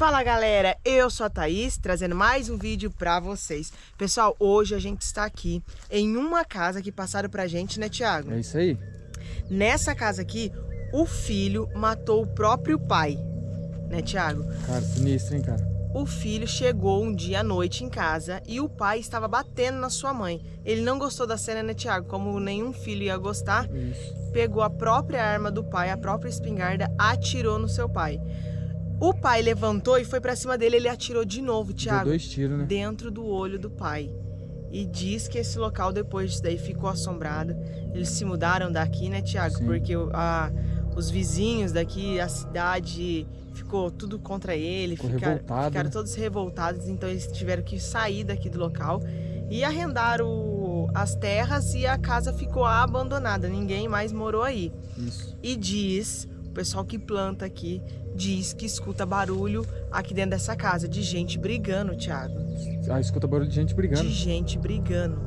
Fala galera, eu sou a Thaís, trazendo mais um vídeo pra vocês. Pessoal, hoje a gente está aqui em uma casa que passaram pra gente, né Tiago? É isso aí. Nessa casa aqui, o filho matou o próprio pai, né Tiago? Cara, sinistro, hein, cara? O filho chegou um dia à noite em casa e o pai estava batendo na sua mãe. Ele não gostou da cena, né Tiago? Como nenhum filho ia gostar, Isso. pegou a própria arma do pai, a própria espingarda, atirou no seu pai. O pai levantou e foi pra cima dele, ele atirou de novo, Deu Thiago, dois tiros, né? dentro do olho do pai. E diz que esse local depois disso daí ficou assombrado. Eles se mudaram daqui, né, Thiago? Sim. Porque a- os vizinhos daqui, a cidade, ficou tudo contra ele. Ficou ficaram, ficaram né? todos revoltados, então eles tiveram que sair daqui do local e arrendaram as terras e a casa ficou abandonada. Ninguém mais morou aí. Isso. E diz, o pessoal que planta aqui, diz que escuta barulho aqui dentro dessa casa, de gente brigando, Thiago. Ah, escuta barulho de gente brigando. De gente brigando.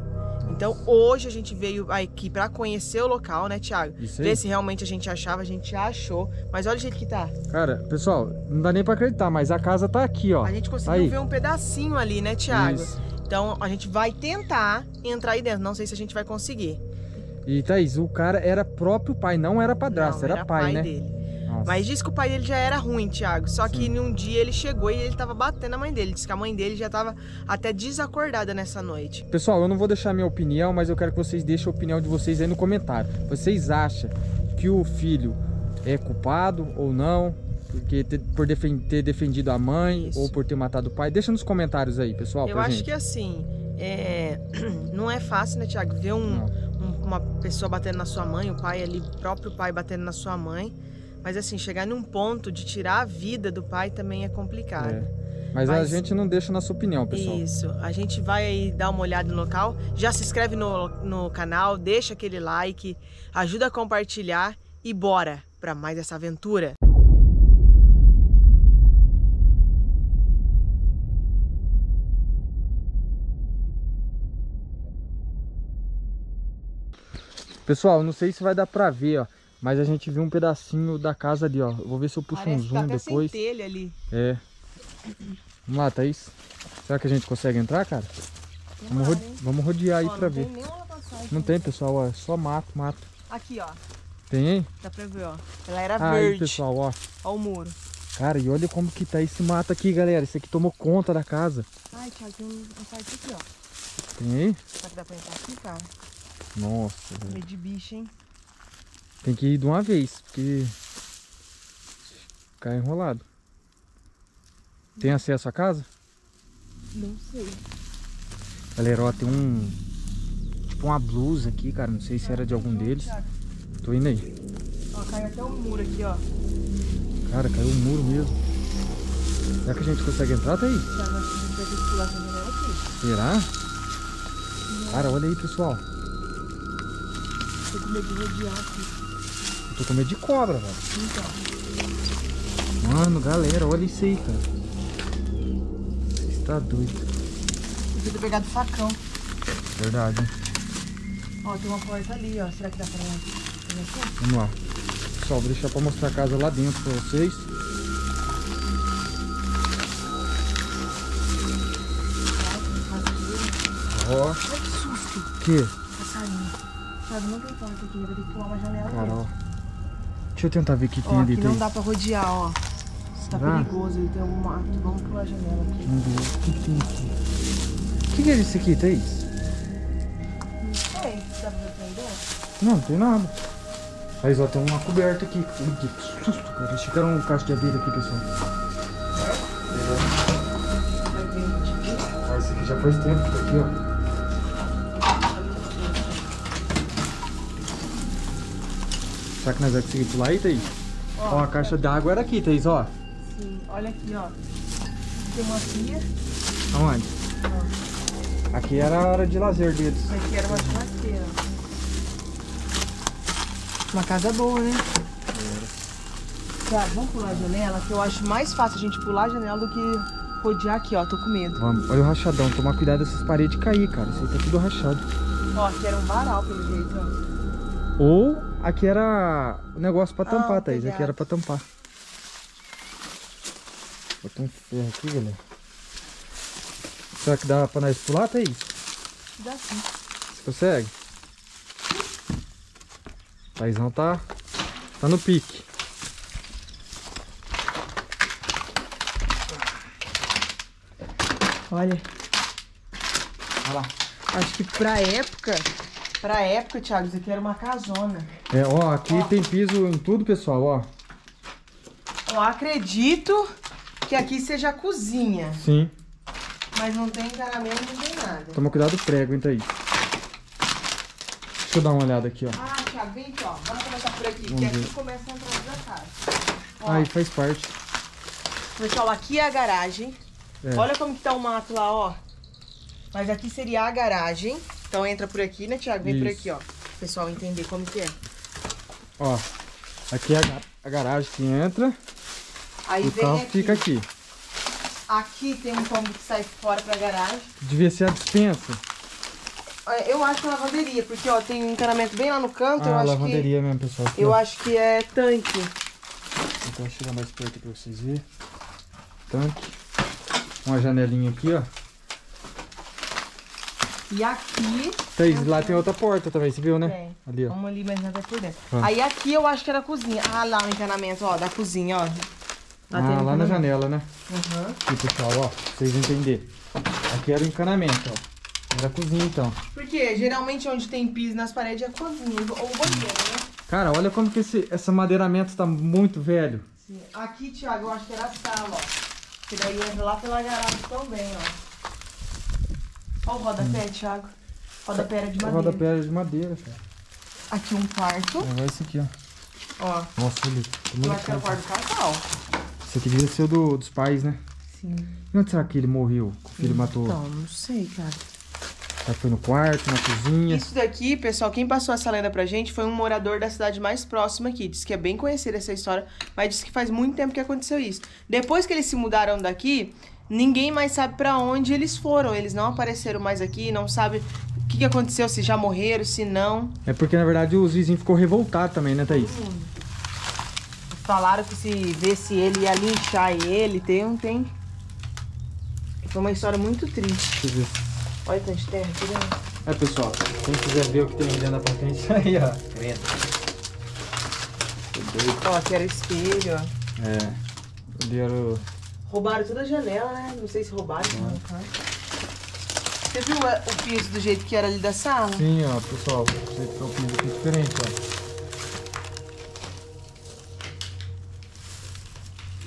Então hoje a gente veio aqui pra conhecer o local, né, Thiago? Isso aí. Ver se realmente a gente achava, a gente achou. Mas olha o jeito que tá. Cara, pessoal, não dá nem pra acreditar, mas a casa tá aqui, ó. A gente conseguiu Aí. ver um pedacinho ali, né, Thiago? Isso. Então a gente vai tentar entrar aí dentro. Não sei se a gente vai conseguir. E Thaís, o cara era próprio pai, não era padrasto, Não, era, pai, né? dele. Nossa. Mas diz que o pai dele já era ruim, Thiago. Só que Sim. num dia ele chegou e ele tava batendo a mãe dele. Diz que a mãe dele já tava até desacordada nessa noite. Pessoal, eu não vou deixar minha opinião, mas eu quero que vocês deixem a opinião de vocês aí no comentário. Vocês acham que o filho é culpado ou não? Porque ter- por defen- ter defendido a mãe Isso. ou por ter matado o pai? Deixa nos comentários aí, pessoal, Eu acho gente. que assim, é... não é fácil, né, Thiago? Ver um, um- uma pessoa batendo na sua mãe, o pai ali, o próprio pai batendo na sua mãe. Mas assim, chegar num ponto de tirar a vida do pai também é complicado. É. Mas, a Mas- gente não deixa na sua opinião, pessoal. Isso, a gente vai aí dar uma olhada no local. Já se inscreve no, no canal, deixa aquele like, ajuda a compartilhar e bora pra mais essa aventura. Pessoal, não sei se vai dar pra ver, ó. Mas a gente viu um pedacinho da casa ali, ó. Eu vou ver se eu puxo um Parece tá zoom até depois. ali. É. Vamos lá, Thaís. Será que a gente consegue entrar, cara? Vamos, ro- vamos rodear aí Ó, pra não ver. Tem passagem. Não tem, pessoal, ó. É só mato, mato. Aqui, ó. Tem, hein? Dá pra ver, ó. Ela era Aí, verde. pessoal, ó. Ó o muro. Cara, e olha como que tá esse mato aqui, galera. Isso aqui tomou conta da casa. Ai, Thiago, tem um, um site aqui, ó. Tem aí? Será que dá pra entrar aqui, cara? Nossa, velho. Meio de bicho, hein? Tem que ir de uma vez, porque... Ficar enrolado. Tem acesso à casa? Não sei. Galera, ó, tem um... Tipo uma blusa aqui, cara. Não sei se era de algum deles. Tô indo aí. Ó, caiu até um muro aqui, ó. Cara, caiu um muro mesmo. Será que a gente consegue entrar, Thaís? Thiago, acho que a gente vai ter que pular essa janela aqui. Será? Cara, olha aí, pessoal. Tô com medo de rodear aqui. Eu tô com medo de cobra, velho. Então. Mano, galera, olha isso aí, cara. Você está doido. Podia ter pegado facão. Verdade, hein? Ó, tem uma porta ali, ó. Será que dá pra aqui? Vamos lá. Pessoal, vou deixar pra mostrar a casa lá dentro pra vocês. Ó, Ai, que susto. que? Passarinho. Thiago, não tem porta aqui. Vai ter que pular uma janela. Ó. Deixa eu tentar ver o que tem ali, aqui não dá pra rodear, ó. Tá Será? perigoso, ele tem um mato. Vamos pular a janela aqui. Vamos ver o que tem aqui. O que, que é isso aqui, Thaís? Não sei, dá pra ver entender? Não, não tem nada. Mas ó, tem uma coberta aqui. Ui, que susto, cara. Achei que era um cacho de abelha aqui, pessoal. Ah, esse aqui já faz tempo que tá aqui, ó. Será que nós vamos conseguir pular aí, Thaís? Ó, a caixa d'água era aqui, Thaís, ó. Sim, olha aqui, ó. Tem uma pia. Aonde? Aqui era a hora de lazer deles. Aqui era uma churrasqueira. Uma casa boa, né? Cara, vamos pular a janela, que eu acho mais fácil a gente pular a janela do que rodear aqui, ó. Tô com medo. Vamos, olha o rachadão. Tomar cuidado dessas paredes cair, cara. Isso aí tá tudo rachado. Ó, aqui era um varal, pelo jeito, ó. Ou aqui era o negócio pra Ah, tampar, Thaís. Aqui era pra tampar. Botar um ferro aqui, galera. Será que dá pra nós pular, Thaís? Dá sim. Você consegue? Thaísão tá, tá no pique. Olha, Olha lá. acho que pra época, pra época, Thiago, isso aqui era uma casona. É, ó, aqui Ó. tem piso em tudo, pessoal, ó. Eu acredito que aqui seja a cozinha, Sim. mas não tem encanamento, não tem nada. Toma cuidado do prego, hein, Thaís. Deixa eu dar uma olhada aqui, ó. Ah, Thiago, vem aqui, ó. Vamos começar por aqui, Vamos que aqui ver. começa a entrada da casa. Ó, Aí faz parte. pessoal, aqui é a garagem. É. Olha como que tá o mato lá, ó. Mas aqui seria a garagem. Então entra por aqui, né, Thiago? Vem por Isso. aqui, ó. O pessoal entender como que é. Ó, aqui é a, a garagem que entra, Aí o vem carro aqui. fica aqui. Aqui tem um cômodo que sai fora pra garagem. Devia ser a dispensa. É, Eu acho que é lavanderia, porque ó, tem um encanamento bem lá no canto. eu Ah, acho lavanderia mesmo, pessoal. que. Aqui, Eu ó. acho que é tanque. Então chegar mais perto pra vocês verem. Tanque. Uma janelinha aqui, ó. E aqui. Thaís, lá tem outra porta também, você viu, né? Tem. Ali, ó. Vamos ali, mas nada por dentro. Ah. Aí aqui eu acho que era a cozinha. Ah, lá o encanamento, ó, da cozinha, ó. Ah, tem um lá na janela, né? Uhum. Aqui, pessoal, ó. Pra vocês entenderem. Aqui era o encanamento, ó. Era a cozinha, então. Porque geralmente onde tem piso nas paredes é a cozinha ou o banheiro, né? Cara, olha como que esse, esse madeiramento tá muito velho. Sim. Aqui, Thiago, eu acho que era a sala, ó. Que daí entra lá pela garagem também, ó. Ó o rodapé, Thiago. Rodapé era de madeira. rodapé era de madeira, cara. Aqui um quarto, Agora esse aqui, ó. ó. Nossa, olha. Eu acho que era o quarto do casal. Esse aqui devia ser o do, dos pais, né? Sim. E onde será que ele morreu? Que o filho matou? Então, não sei, cara. Que foi no quarto, na cozinha? Isso daqui, pessoal, quem passou essa lenda pra gente foi um morador da cidade mais próxima aqui. Diz que é bem conhecida essa história, mas diz que faz muito tempo que aconteceu isso. Depois que eles se mudaram daqui, ninguém mais sabe pra onde eles foram. Eles não apareceram mais aqui, não sabe o que, que aconteceu, se já morreram, se não. É porque, na verdade, os vizinhos ficou revoltados também, né, Thaís? Falaram que se vesse ele ia linchar ele, tem um tem. Foi uma história muito triste. Deixa eu ver. Olha o tanto de terra aqui dentro. É, pessoal, quem quiser ver o que tem dentro da patente, aí, ó. Credo. Ó, aqui era espelho, ó. É. Ali era o... Roubaram toda a janela, né? Não sei se roubaram. não, tá? Você viu é, o piso do jeito que era ali da sala? Sim, ó, pessoal. Você tá o piso aqui diferente, ó.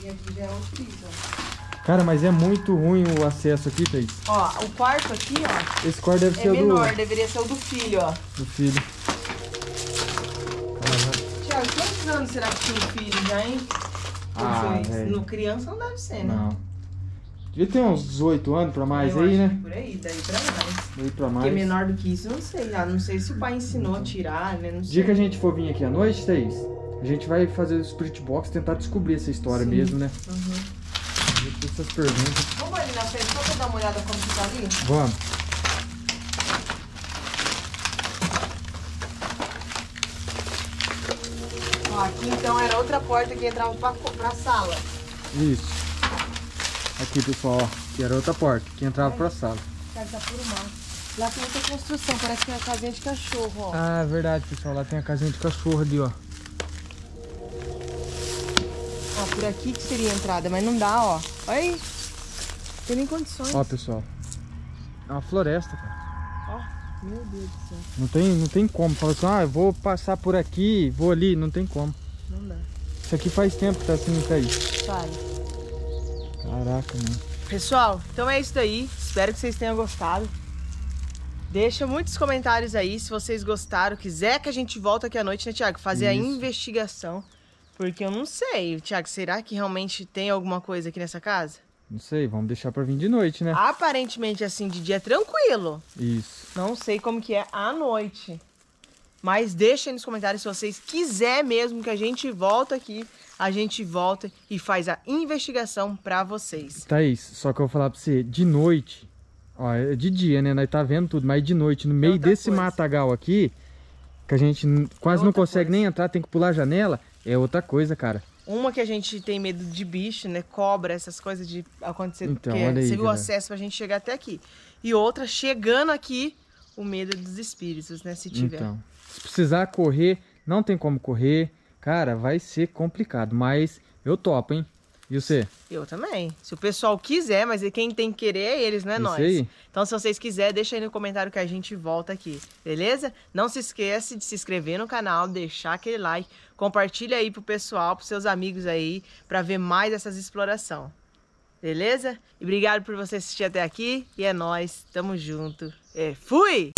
E aqui já é outro piso, ó. Cara, mas é muito ruim o acesso aqui, Thaís. Ó, o quarto aqui, ó, Esse quarto deve é ser o do, menor, deveria ser o do filho, ó. do filho. Tiago, quantos anos será que tinha um filho já, hein? Ah. No criança não deve ser, né? Não. Devia ter uns 18 anos pra mais Eu aí, né? Por aí, daí pra mais. Daí pra mais. Porque menor do que isso, não sei. Ah, não sei se o pai ensinou a tirar, né? Não sei. Dia que a gente for vir aqui à noite, Thaís, a gente vai fazer o Spirit Box, tentar descobrir essa história Sim. mesmo, né? Uhum. Essas perguntas. Vamos ali na frente só pra dar uma olhada como que tá ali? Vamos. Ó, aqui então era outra porta que entrava pra, pra sala. Isso. Aqui, pessoal, ó. Que era outra porta, que entrava pra sala. Cara, tá puro mato. Lá tem outra construção, parece que é uma casinha de cachorro, ó. Ah, é verdade, pessoal. Lá tem a casinha de cachorro ali, ó. Ó, por aqui que seria a entrada, mas não dá, ó. Olha aí. Tem nem condições. Ó, pessoal. É uma floresta, cara. Ó, meu Deus do céu. Não tem, não tem como. Fala assim, ah, eu vou passar por aqui, vou ali. Não tem como. Não dá. Isso aqui faz tempo que tá assim, Thaís. Sai. Caraca, mano. Pessoal, então é isso daí. Espero que vocês tenham gostado. Deixa muitos comentários aí se vocês gostaram. Quiser que a gente volte aqui à noite, né, Tiago? Fazer a Isso. investigação. Porque eu não sei, Tiago, será que realmente tem alguma coisa aqui nessa casa? Não sei, vamos deixar pra vir de noite, né? Aparentemente, assim, de dia é tranquilo. Isso. Não sei como que é à noite. Mas deixa aí nos comentários se vocês quiser mesmo que a gente volta aqui, a gente volta e faz a investigação pra vocês. Thaís, só que eu vou falar pra você, de noite, ó, é de dia, né? Nós tá vendo tudo, mas de noite, no meio outra desse coisa. matagal aqui, que a gente quase não outra consegue coisa. nem entrar, tem que pular a janela, é outra coisa, cara. Uma que a gente tem medo de bicho, né? Cobra, essas coisas de acontecer. Então, porque olha aí, você viu o acesso pra gente chegar até aqui. E outra, chegando aqui, o medo dos espíritos, né? Se tiver. Então, se precisar correr, não tem como correr. Cara, vai ser complicado, mas eu topo, hein? E você? Eu também. Se o pessoal quiser, mas quem tem que querer é eles, não é Isso nós. aí. Então, se vocês quiserem, deixa aí no comentário que a gente volta aqui, beleza? Não se esquece de se inscrever no canal, deixar aquele like, compartilha aí pro pessoal, pros seus amigos aí, pra ver mais dessas exploração. Beleza? E obrigado por você assistir até aqui. E é nóis. Tamo junto. É, fui!